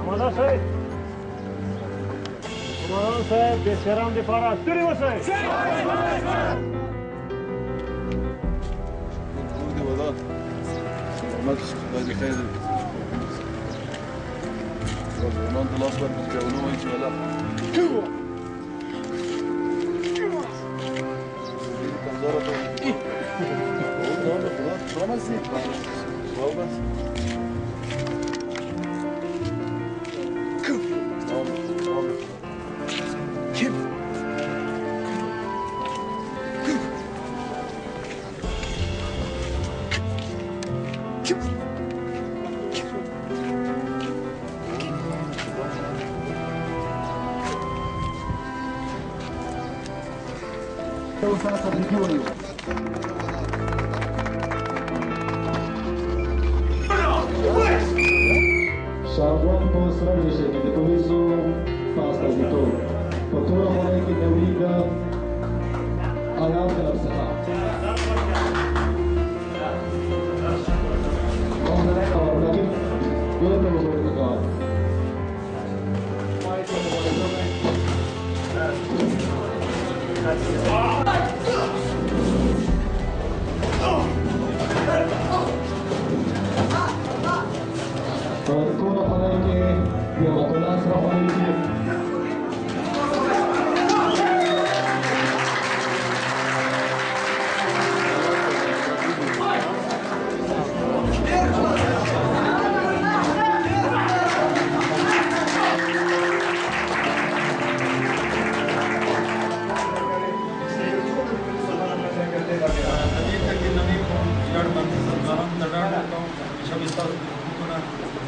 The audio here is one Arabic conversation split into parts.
Amanda Said. Amanda Said, Beşeram de Pará. Sürü vocês! Sürü vocês! Amanda Said, Beşeram Vamos sim. Falar sobre o svém řešení, vypovězu to na zitou. Potom Romanek neulídá a já teda psahá. Mám tady, ale taky bylo to rozhodně taková. Thank you. يلا كل اسرع Gracias.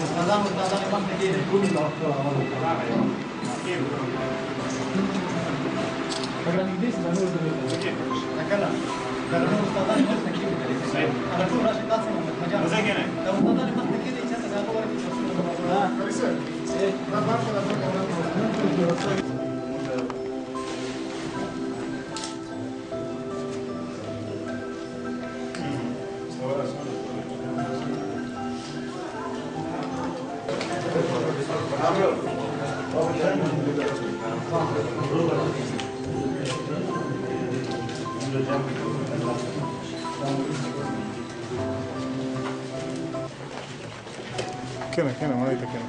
مقتضا مقتضا مخکې دي ټول ډاکټر او راغلی کله درنه مقتضا مخکې دي انا ټول راشي تاسو مخکې زه کې نه دا مقتضا مخکې دي چې تاسو هغه ورته تاسو نه راځه كده كده مريضة كده